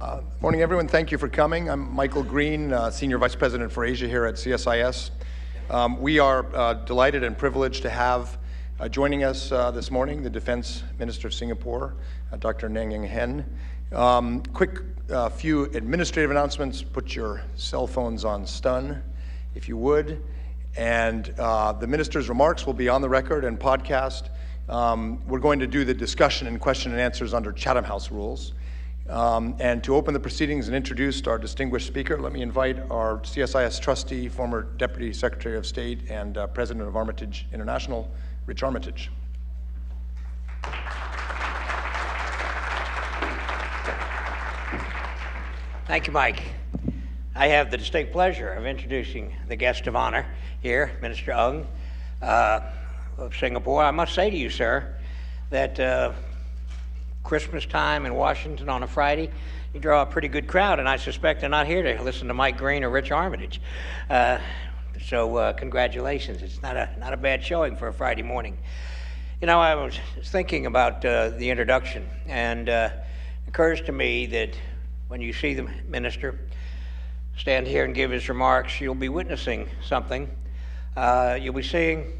Uh, morning, everyone. Thank you for coming. I'm Michael Green, uh, Senior Vice President for Asia here at CSIS. Um, we are uh, delighted and privileged to have uh, joining us uh, this morning the Defense Minister of Singapore, uh, Dr. Ng Eng Hen. Um, quick few administrative announcements. Put your cell phones on stun, if you would. And the minister's remarks will be on the record and podcast. Um, we're going to do the discussion and question and answers under Chatham House rules. Um, and to open the proceedings and introduce our distinguished speaker, let me invite our CSIS trustee, former Deputy Secretary of State, and uh, President of Armitage International, Rich Armitage. Thank you, Mike. I have the distinct pleasure of introducing the guest of honor here, Minister Ng uh, of Singapore. I must say to you, sir, that uh, Christmas time in Washington on a Friday, you draw a pretty good crowd, and I suspect they're not here to listen to Mike Green or Rich Armitage. Uh, so uh, congratulations. It's not a, not a bad showing for a Friday morning. You know, I was thinking about uh, the introduction, and uh, it occurs to me that when you see the minister stand here and give his remarks, you'll be witnessing something. Uh, you'll be seeing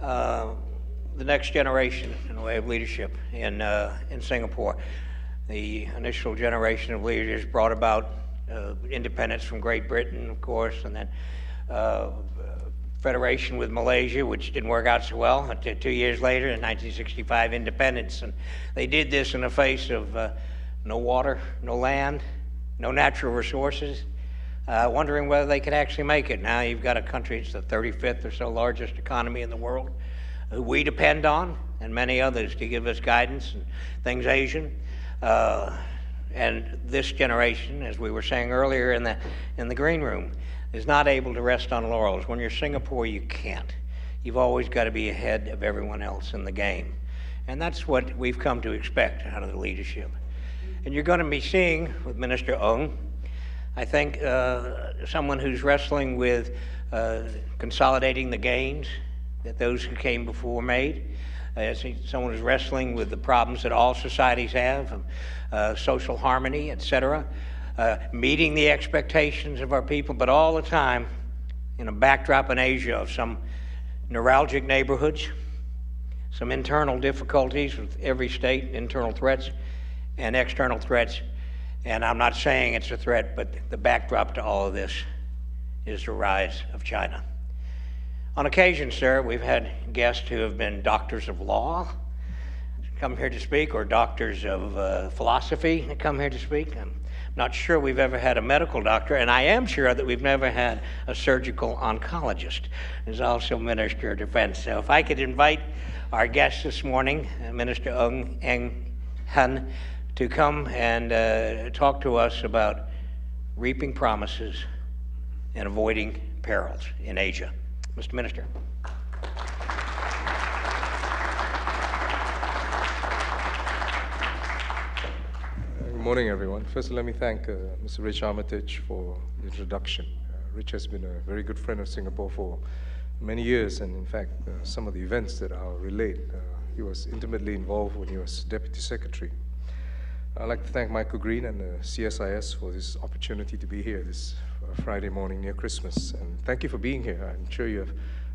uh, the next generation in the way of leadership in, uh, in Singapore. The initial generation of leaders brought about uh, independence from Great Britain, of course, and then uh, federation with Malaysia, which didn't work out so well. Two years later, in 1965, independence. And they did this in the face of uh, no water, no land, no natural resources, uh, wondering whether they could actually make it. Now you've got a country, that's the 35th or so largest economy in the world who we depend on, and many others to give us guidance and things Asian. Uh, and this generation, as we were saying earlier in the, in the green room, is not able to rest on laurels. When you're Singapore, you can't. You've always got to be ahead of everyone else in the game. And that's what we've come to expect out of the leadership. And you're going to be seeing with Minister Ng, I think, uh, someone who's wrestling with uh, consolidating the gains that those who came before made. Uh, someone who's wrestling with the problems that all societies have, uh, social harmony, etc., uh, meeting the expectations of our people, but all the time in a backdrop in Asia of some neuralgic neighborhoods, some internal difficulties with every state, internal threats and external threats. And I'm not saying it's a threat, but the backdrop to all of this is the rise of China. On occasion, sir, we've had guests who have been doctors of law come here to speak, or doctors of uh, philosophy come here to speak. I'm not sure we've ever had a medical doctor, and I am sure that we've never had a surgical oncologist who's also Minister of Defense. So if I could invite our guest this morning, uh, Minister Ng Eng Hen, to come and uh, talk to us about reaping promises and avoiding perils in Asia. Mr. Minister. Good morning, everyone. First, let me thank uh, Mr. Rich Armitage for the introduction. Uh, Rich has been a very good friend of Singapore for many years, and in fact, uh, some of the events that I'll relate, uh, he was intimately involved when he was Deputy Secretary. I'd like to thank Michael Green and the CSIS for this opportunity to be here this Friday morning near Christmas. And thank you for being here. I'm sure you have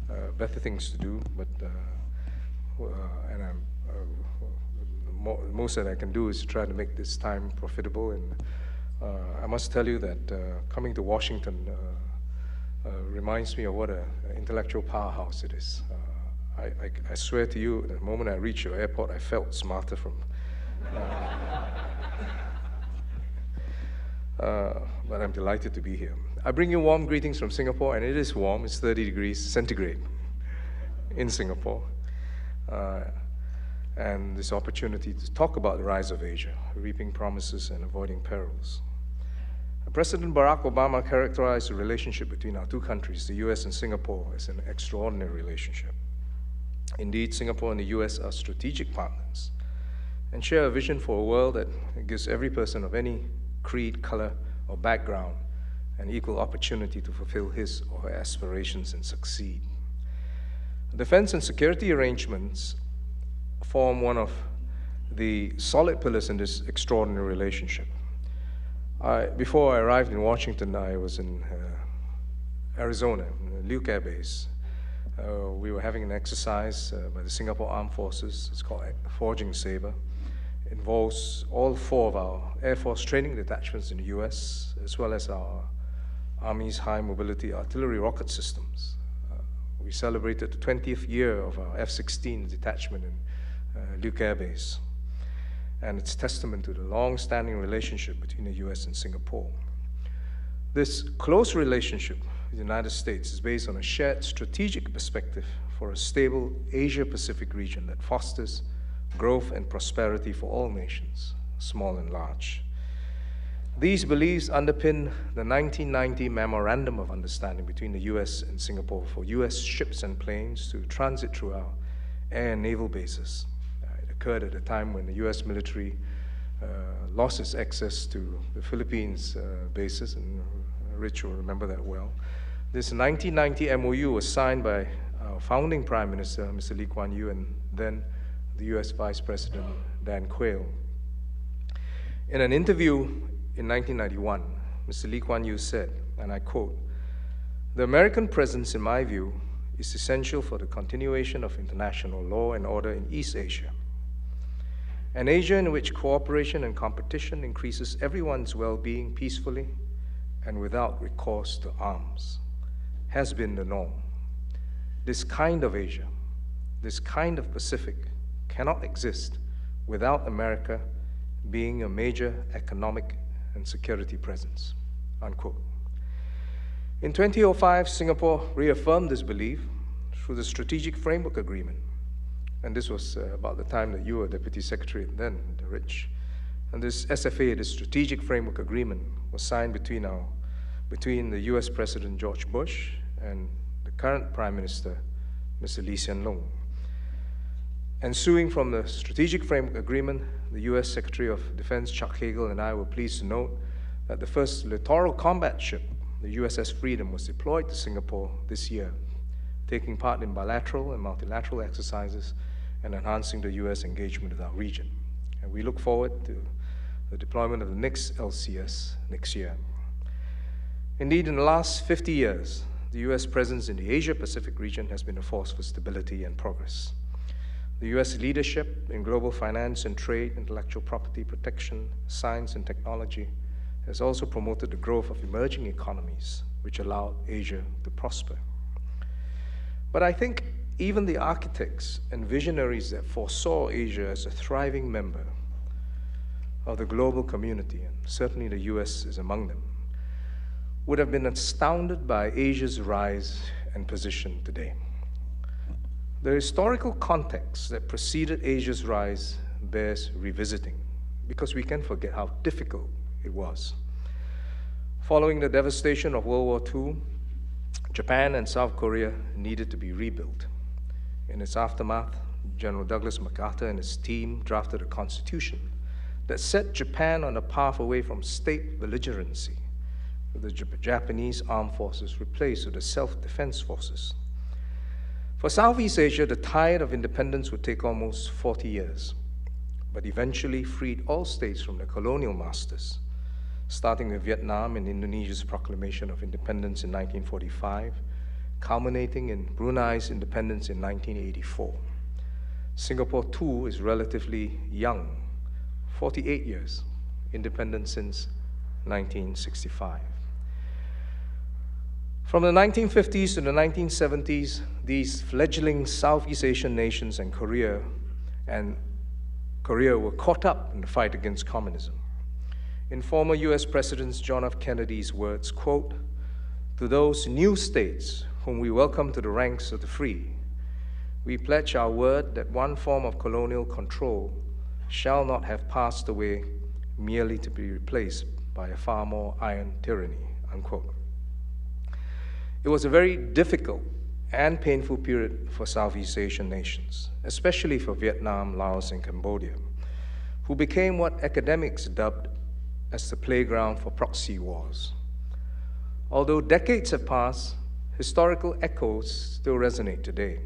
uh, better things to do, but uh, uh and I'm, uh, most that I can do is try to make this time profitable. And uh, I must tell you that coming to Washington reminds me of what an intellectual powerhouse it is. I, I, I, swear to you, the moment I reached your airport, I felt smarter from. Uh, but I'm delighted to be here. I bring you warm greetings from Singapore, and it is warm. It's 30 degrees centigrade in Singapore. Uh, and this opportunity to talk about the rise of Asia, reaping promises and avoiding perils. President Barack Obama characterized the relationship between our two countries, the US and Singapore, as an extraordinary relationship. Indeed, Singapore and the US are strategic partners and share a vision for a world that gives every person of any creed, color, or background an equal opportunity to fulfill his or her aspirations and succeed. Defense and security arrangements form one of the solid pillars in this extraordinary relationship. I, before I arrived in Washington, I was in uh, Arizona, in Luke Air Base. Uh, we were having an exercise uh, by the Singapore Armed Forces. It's called Forging Sabre. Involves all four of our Air Force training detachments in the US, as well as our Army's high mobility artillery rocket systems. Uh, we celebrated the 20th year of our F 16 detachment in uh, Luke Air Base and it's testament to the long-standing relationship between the US and Singapore. This close relationship with the United States is based on a shared strategic perspective for a stable Asia-Pacific region that fosters growth and prosperity for all nations, small and large. These beliefs underpin the 1990 Memorandum of Understanding between the US and Singapore for US ships and planes to transit through our air and naval bases It occurred at a time when the US military uh, lost its access to the Philippines uh, bases, and Rich will remember that well. This 1990 MOU was signed by our founding Prime Minister, Mr. Lee Kuan Yew, and then the US Vice President, Dan Quayle. In an interview in 1991, Mr. Lee Kuan Yew said, and I quote, The American presence, in my view, is essential for the continuation of international law and order in East Asia an Asia in which cooperation and competition increases everyone's well being peacefully and without recourse to arms has been the norm. This kind of Asia, this kind of Pacific, cannot exist without America being a major economic and security presence. Unquote. In 2005, Singapore reaffirmed this belief through the Strategic Framework Agreement and this was uh, about the time that you were Deputy Secretary then, the Rich. And this SFA, this Strategic Framework Agreement, was signed between, our, between the US President George Bush and the current Prime Minister, Mr. Lee Hsien Loong. Ensuing from the Strategic Framework Agreement, the US Secretary of Defense Chuck Hagel and I were pleased to note that the first littoral combat ship, the USS Freedom, was deployed to Singapore this year, taking part in bilateral and multilateral exercises and enhancing the U.S. engagement with our region. And we look forward to the deployment of the next LCS next year. Indeed, in the last 50 years, the U.S. presence in the Asia Pacific region has been a force for stability and progress. The U.S. leadership in global finance and trade, intellectual property protection, science and technology has also promoted the growth of emerging economies, which allowed Asia to prosper. But I think even the architects and visionaries that foresaw Asia as a thriving member of the global community, and certainly the US is among them, would have been astounded by Asia's rise and position today. The historical context that preceded Asia's rise bears revisiting because we can forget how difficult it was. Following the devastation of World War II, Japan and South Korea needed to be rebuilt. In its aftermath, General Douglas MacArthur and his team drafted a constitution that set Japan on a path away from state belligerency, with the Japanese armed forces replaced with the self defense forces. For Southeast Asia, the tide of independence would take almost 40 years, but eventually freed all states from their colonial masters, starting with Vietnam and Indonesia's proclamation of independence in 1945 culminating in Brunei's independence in 1984. Singapore, too, is relatively young 48 years, independent since 1965. From the 1950s to the 1970s, these fledgling Southeast Asian nations and Korea and Korea were caught up in the fight against communism. In former US President John F. Kennedy's words, quote, to those new states whom we welcome to the ranks of the free, we pledge our word that one form of colonial control shall not have passed away merely to be replaced by a far more iron tyranny. Unquote. It was a very difficult and painful period for Southeast Asian nations, especially for Vietnam, Laos, and Cambodia, who became what academics dubbed as the playground for proxy wars. Although decades have passed, historical echoes still resonate today.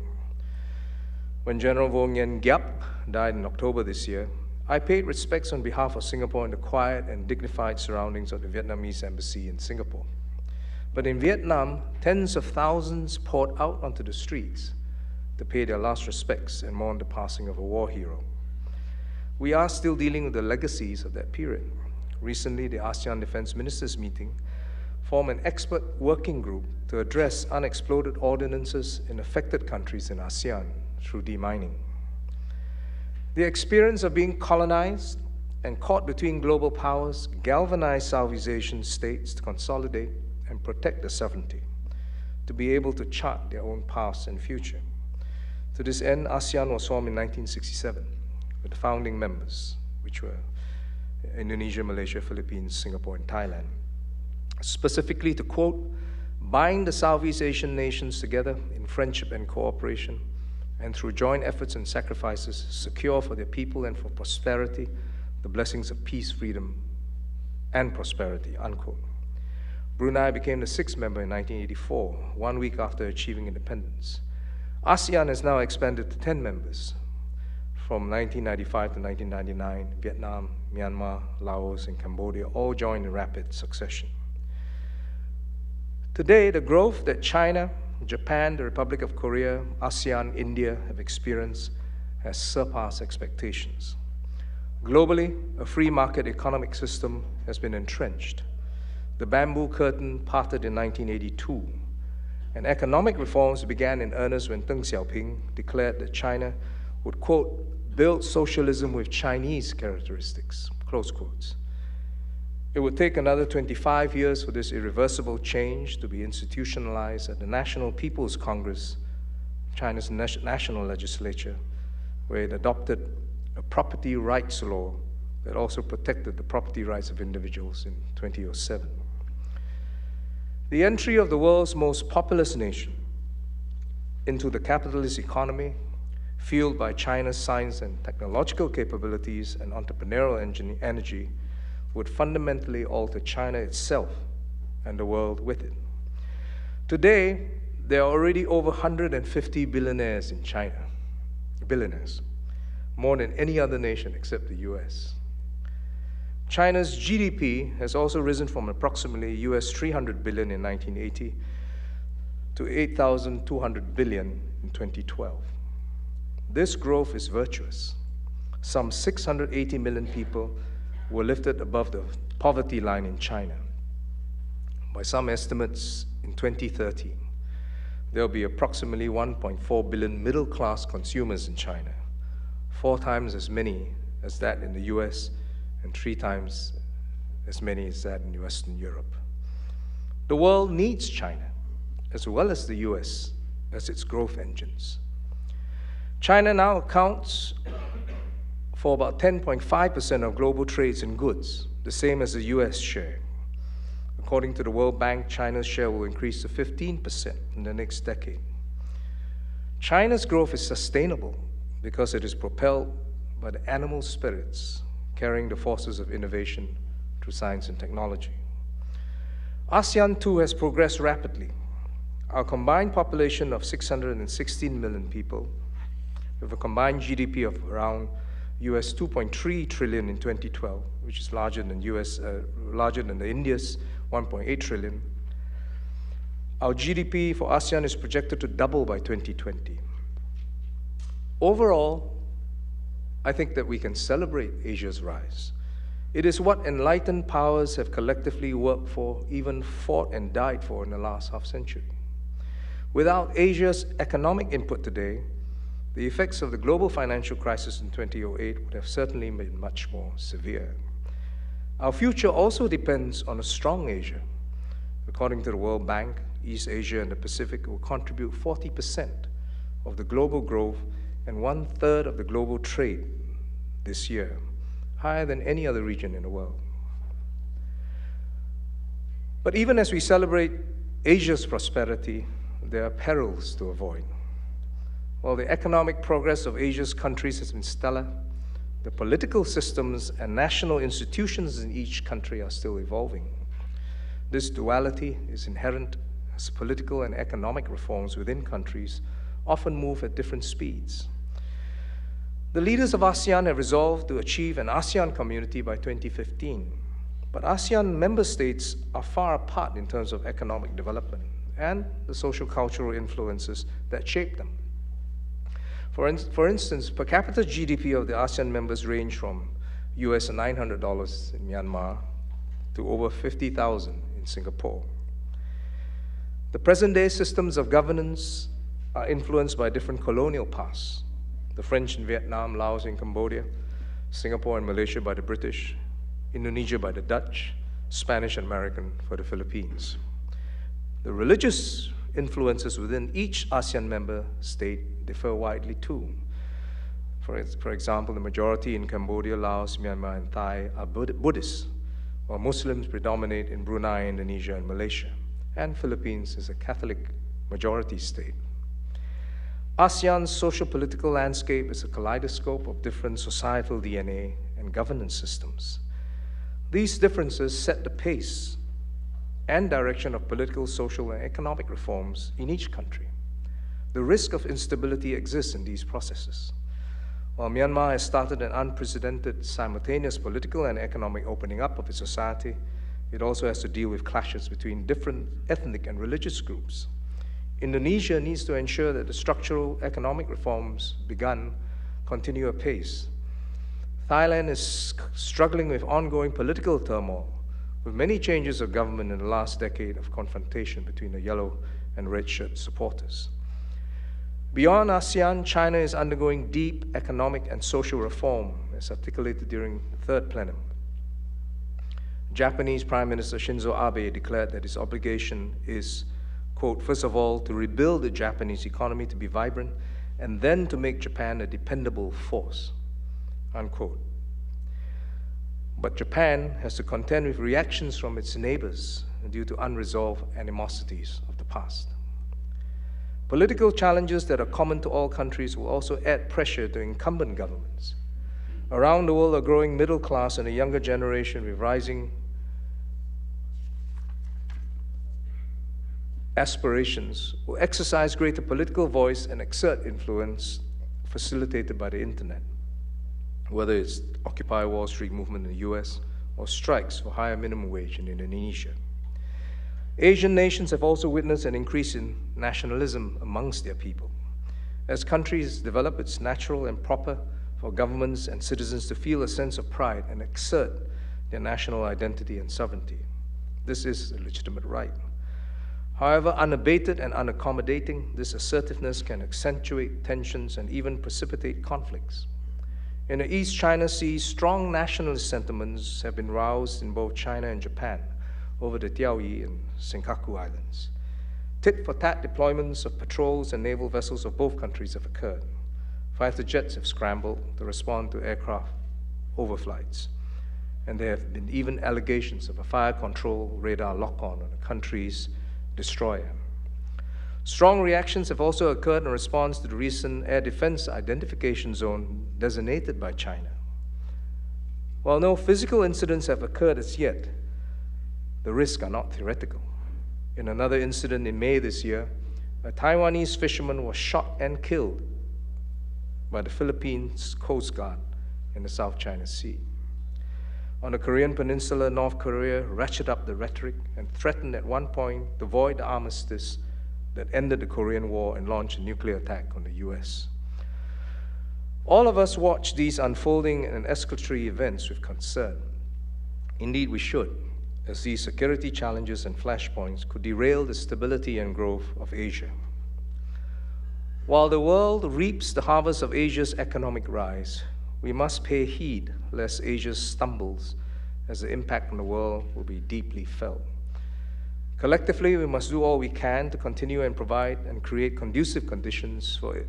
When General Vo Nguyen Giap died in October this year, I paid respects on behalf of Singapore in the quiet and dignified surroundings of the Vietnamese embassy in Singapore. But in Vietnam, tens of thousands poured out onto the streets to pay their last respects and mourn the passing of a war hero. We are still dealing with the legacies of that period. Recently, the ASEAN Defense Ministers meeting formed an expert working group to address unexploded ordinances in affected countries in ASEAN through demining. The experience of being colonized and caught between global powers galvanized Southeast Asian states to consolidate and protect their sovereignty, to be able to chart their own paths and future. To this end, ASEAN was formed in 1967 with the founding members, which were Indonesia, Malaysia, Philippines, Singapore, and Thailand. Specifically, to quote, bind the Southeast Asian nations together in friendship and cooperation and through joint efforts and sacrifices, secure for their people and for prosperity the blessings of peace, freedom, and prosperity, unquote. Brunei became the sixth member in 1984, one week after achieving independence. ASEAN has now expanded to 10 members. From 1995 to 1999, Vietnam, Myanmar, Laos, and Cambodia all joined in rapid succession. Today, the growth that China, Japan, the Republic of Korea, ASEAN, India have experienced has surpassed expectations. Globally, a free market economic system has been entrenched. The bamboo curtain parted in 1982, and economic reforms began in earnest when Deng Xiaoping declared that China would, quote, build socialism with Chinese characteristics, close quotes. It would take another 25 years for this irreversible change to be institutionalized at the National People's Congress, China's national legislature, where it adopted a property rights law that also protected the property rights of individuals in 2007. The entry of the world's most populous nation into the capitalist economy, fueled by China's science and technological capabilities and entrepreneurial energy, would fundamentally alter China itself and the world with it. Today, there are already over 150 billionaires in China, billionaires, more than any other nation except the US. China's GDP has also risen from approximately US 300 billion in 1980 to 8,200 billion in 2012. This growth is virtuous. Some 680 million people were lifted above the poverty line in China. By some estimates, in 2030, there will be approximately 1.4 billion middle class consumers in China, four times as many as that in the US, and three times as many as that in Western Europe. The world needs China, as well as the US, as its growth engines. China now accounts for about 10.5% of global trades in goods, the same as the US share. According to the World Bank, China's share will increase to 15% in the next decade. China's growth is sustainable because it is propelled by the animal spirits carrying the forces of innovation through science and technology. ASEAN too has progressed rapidly. Our combined population of 616 million people, with a combined GDP of around US 2.3 trillion in 2012, which is larger than US, uh, larger than India's 1.8 trillion. Our GDP for ASEAN is projected to double by 2020. Overall, I think that we can celebrate Asia's rise. It is what enlightened powers have collectively worked for, even fought and died for in the last half century. Without Asia's economic input today, the effects of the global financial crisis in 2008 would have certainly been much more severe. Our future also depends on a strong Asia. According to the World Bank, East Asia and the Pacific will contribute 40% of the global growth and one third of the global trade this year, higher than any other region in the world. But even as we celebrate Asia's prosperity, there are perils to avoid. While the economic progress of Asia's countries has been stellar, the political systems and national institutions in each country are still evolving. This duality is inherent as political and economic reforms within countries often move at different speeds. The leaders of ASEAN have resolved to achieve an ASEAN community by 2015. But ASEAN member states are far apart in terms of economic development and the social cultural influences that shape them. For, in, for instance, per capita GDP of the ASEAN members range from US $900 in Myanmar to over 50,000 in Singapore. The present day systems of governance are influenced by different colonial pasts the French in Vietnam, Laos and Cambodia, Singapore and Malaysia by the British, Indonesia by the Dutch, Spanish and American for the Philippines. The religious influences within each ASEAN member state differ widely too. For, for example, the majority in Cambodia, Laos, Myanmar, and Thai are Buddhists, while Muslims predominate in Brunei, Indonesia, and Malaysia, and Philippines is a Catholic majority state. ASEAN's social political landscape is a kaleidoscope of different societal DNA and governance systems. These differences set the pace and direction of political, social, and economic reforms in each country. The risk of instability exists in these processes. While Myanmar has started an unprecedented simultaneous political and economic opening up of its society, it also has to deal with clashes between different ethnic and religious groups. Indonesia needs to ensure that the structural economic reforms begun continue apace. Thailand is struggling with ongoing political turmoil, with many changes of government in the last decade of confrontation between the yellow and red shirt supporters. Beyond ASEAN, China is undergoing deep economic and social reform, as articulated during the third plenum. Japanese Prime Minister Shinzo Abe declared that his obligation is quote, first of all, to rebuild the Japanese economy to be vibrant, and then to make Japan a dependable force, unquote. But Japan has to contend with reactions from its neighbors due to unresolved animosities of the past. Political challenges that are common to all countries will also add pressure to incumbent governments. Around the world, a growing middle class and a younger generation with rising aspirations will exercise greater political voice and exert influence facilitated by the internet, whether it's Occupy Wall Street movement in the US or strikes for higher minimum wage in Indonesia. Asian nations have also witnessed an increase in nationalism amongst their people. As countries develop, it's natural and proper for governments and citizens to feel a sense of pride and exert their national identity and sovereignty. This is a legitimate right. However, unabated and unaccommodating, this assertiveness can accentuate tensions and even precipitate conflicts. In the East China Sea, strong nationalist sentiments have been roused in both China and Japan over the Diaoyu and Senkaku Islands. Tit for tat deployments of patrols and naval vessels of both countries have occurred. Fighter jets have scrambled to respond to aircraft overflights. And there have been even allegations of a fire control radar lock on on the destroyer. Strong reactions have also occurred in response to the recent air defense identification zone designated by China. While no physical incidents have occurred as yet, the risks are not theoretical. In another incident in May this year, a Taiwanese fisherman was shot and killed by the Philippines Coast Guard in the South China Sea. On the Korean Peninsula, North Korea ratcheted up the rhetoric and threatened at one point to void the armistice that ended the Korean War and launched a nuclear attack on the US. All of us watch these unfolding and escalatory events with concern. Indeed, we should, as these security challenges and flashpoints could derail the stability and growth of Asia. While the world reaps the harvest of Asia's economic rise, we must pay heed lest Asia stumbles, as the impact on the world will be deeply felt. Collectively, we must do all we can to continue and provide and create conducive conditions for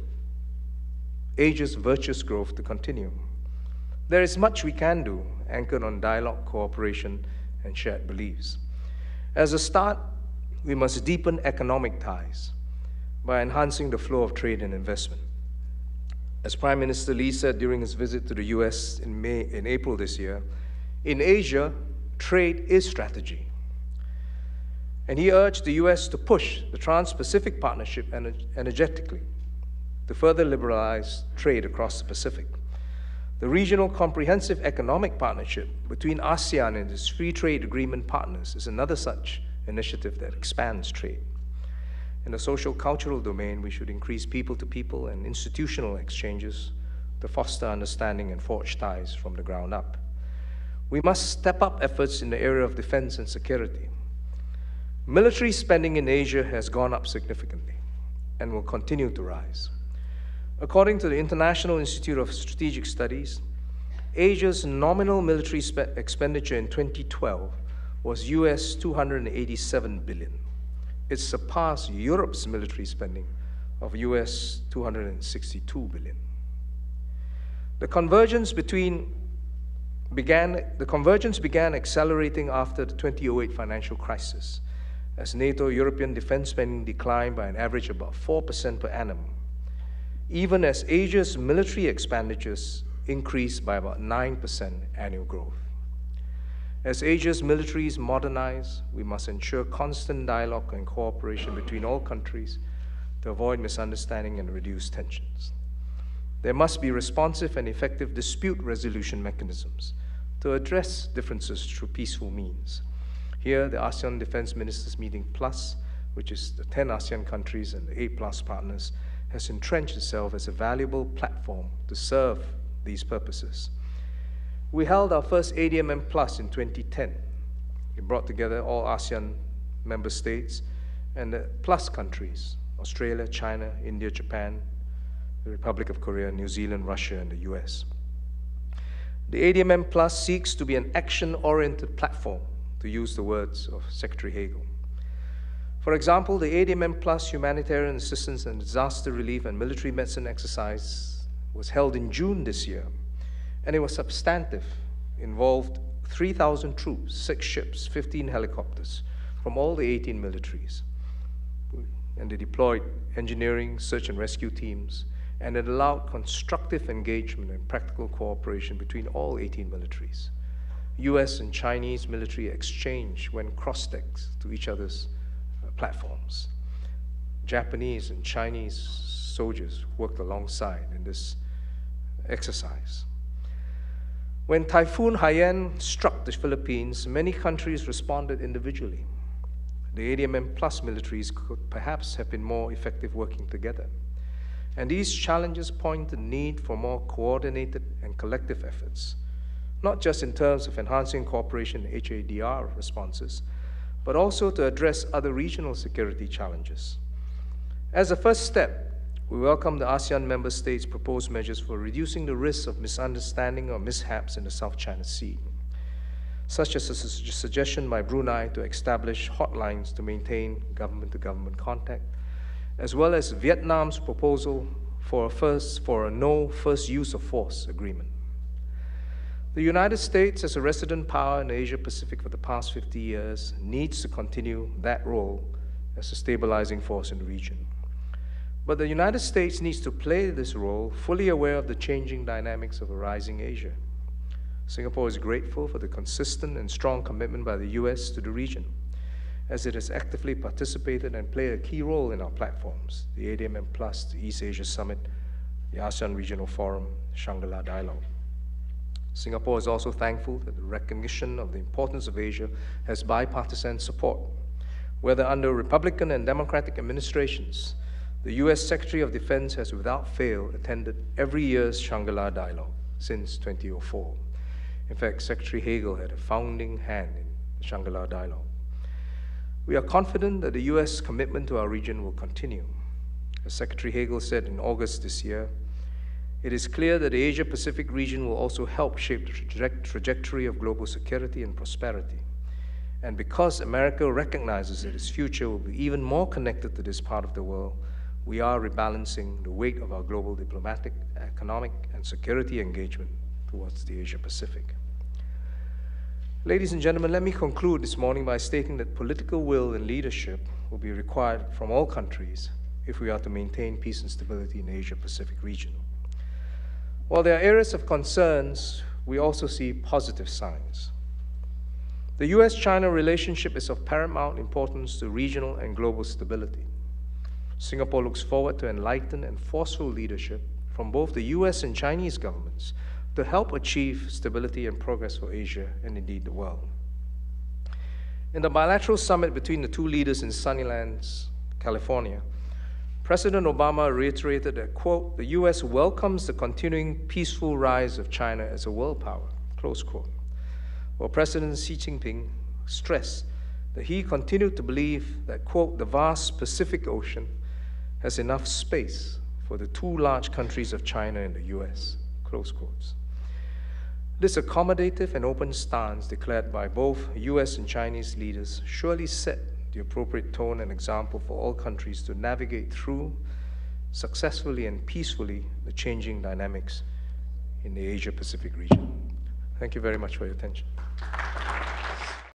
Asia's virtuous growth to continue. There is much we can do, anchored on dialogue, cooperation, and shared beliefs. As a start, we must deepen economic ties by enhancing the flow of trade and investment. As Prime Minister Lee said during his visit to the US in, May, in April this year, in Asia, trade is strategy. And he urged the US to push the Trans Pacific Partnership energetically to further liberalize trade across the Pacific. The regional comprehensive economic partnership between ASEAN and its free trade agreement partners is another such initiative that expands trade. In the social cultural domain, we should increase people to people and institutional exchanges to foster understanding and forge ties from the ground up. We must step up efforts in the area of defense and security. Military spending in Asia has gone up significantly and will continue to rise. According to the International Institute of Strategic Studies, Asia's nominal military expenditure in 2012 was US 287 billion. It surpassed Europe's military spending of US 262 billion. The convergence between began the convergence began accelerating after the 2008 financial crisis as NATO European defense spending declined by an average of about 4% per annum even as Asia's military expenditures increased by about 9% annual growth. As Asia's militaries modernize, we must ensure constant dialogue and cooperation between all countries to avoid misunderstanding and reduce tensions. There must be responsive and effective dispute resolution mechanisms to address differences through peaceful means. Here, the ASEAN Defense Ministers Meeting Plus, which is the 10 ASEAN countries and the 8 plus partners, has entrenched itself as a valuable platform to serve these purposes. We held our first ADMM Plus in 2010. It brought together all ASEAN member states and the plus countries Australia, China, India, Japan, the Republic of Korea, New Zealand, Russia, and the US. The ADMM Plus seeks to be an action oriented platform, to use the words of Secretary Hagel. For example, the ADMM Plus Humanitarian Assistance and Disaster Relief and Military Medicine exercise was held in June this year, and it was substantive, involved 3,000 troops, six ships, 15 helicopters from all the 18 militaries. And they deployed engineering, search and rescue teams, and it allowed constructive engagement and practical cooperation between all 18 militaries. US and Chinese military exchange went cross decks to each other's uh, platforms. Japanese and Chinese soldiers worked alongside in this exercise. When Typhoon Haiyan struck the Philippines, many countries responded individually. The ADMM plus militaries could perhaps have been more effective working together. And these challenges point to the need for more coordinated and collective efforts, not just in terms of enhancing cooperation in HADR responses, but also to address other regional security challenges. As a first step, we welcome the ASEAN member states' proposed measures for reducing the risk of misunderstanding or mishaps in the South China Sea, such as a su suggestion by Brunei to establish hotlines to maintain government to government contact, as well as Vietnam's proposal for a, first, for a no first use of force agreement. The United States, as a resident power in Asia Pacific for the past 50 years, needs to continue that role as a stabilizing force in the region. But the United States needs to play this role fully aware of the changing dynamics of a rising Asia. Singapore is grateful for the consistent and strong commitment by the US to the region, as it has actively participated and played a key role in our platforms the ADMM Plus, the East Asia Summit, the ASEAN Regional Forum, Shangri La Dialogue. Singapore is also thankful that the recognition of the importance of Asia has bipartisan support. Whether under Republican and Democratic administrations, the U.S. Secretary of Defense has without fail attended every year's Shangri-La dialogue since 2004. In fact, Secretary Hagel had a founding hand in the Shangri-La dialogue. We are confident that the U.S. commitment to our region will continue. As Secretary Hagel said in August this year, it is clear that the Asia Pacific region will also help shape the traje trajectory of global security and prosperity. And because America recognizes that its future will be even more connected to this part of the world, we are rebalancing the weight of our global diplomatic, economic, and security engagement towards the Asia Pacific. Ladies and gentlemen, let me conclude this morning by stating that political will and leadership will be required from all countries if we are to maintain peace and stability in the Asia Pacific region. While there are areas of concerns, we also see positive signs. The US China relationship is of paramount importance to regional and global stability. Singapore looks forward to enlightened and forceful leadership from both the US and Chinese governments to help achieve stability and progress for Asia and indeed the world. In the bilateral summit between the two leaders in Sunnylands, California, President Obama reiterated that, quote, the U.S. welcomes the continuing peaceful rise of China as a world power, close quote. While President Xi Jinping stressed that he continued to believe that, quote, the vast Pacific Ocean has enough space for the two large countries of China and the US, close quotes. This accommodative and open stance declared by both US and Chinese leaders surely set the appropriate tone and example for all countries to navigate through successfully and peacefully the changing dynamics in the Asia Pacific region. Thank you very much for your attention.